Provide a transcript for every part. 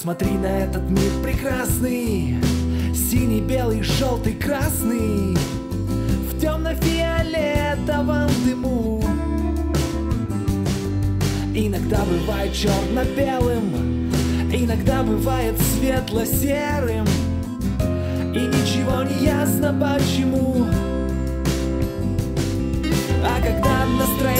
Посмотри на этот мир прекрасный. Синий, белый, желтый, красный. В темно-фиолетовом дыму. Иногда бывает черно-белым Иногда бывает светло-серым. И ничего не ясно почему. А когда настроение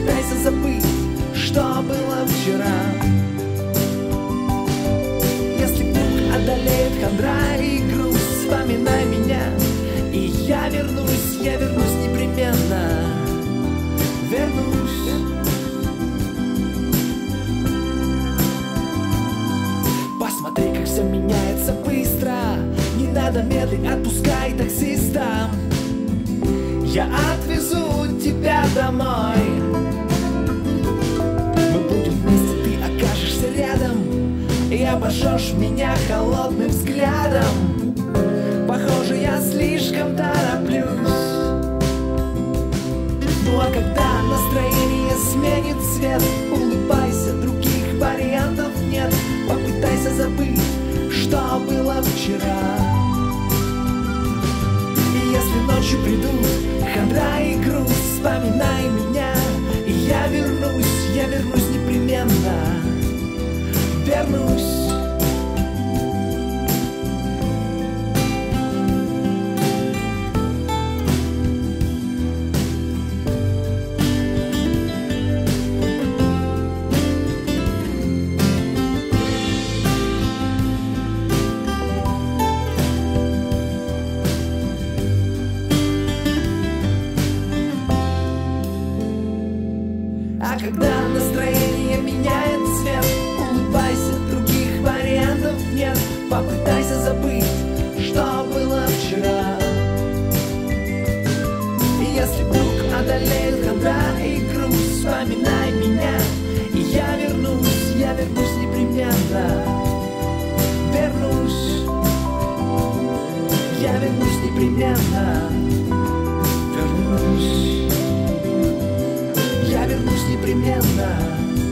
Попытайся забыть, что было вчера. Если вдруг одолеет хандра и груз Вспоминай меня, и я вернусь, я вернусь непременно. Вернусь. Посмотри, как все меняется быстро. Не надо медлить, отпускай таксиста. Я отвезу тебя домой обожжешь меня холодным взглядом. Похоже, я слишком тороплюсь. Ну а когда настроение сменит цвет Улыбайся, других вариантов нет. Попытайся забыть, что было вчера. И если ночью придут хандра и груз Вспоминай меня, и я вернусь, я вернусь непременно. Вернусь А когда настроение меняет цвет Улыбайся, других вариантов нет. Попытайся забыть, что было вчера. И Если вдруг одолеет хандра и груз Вспоминай меня, и я вернусь Я вернусь непременно. Вернусь. Я вернусь непременно. Alabama.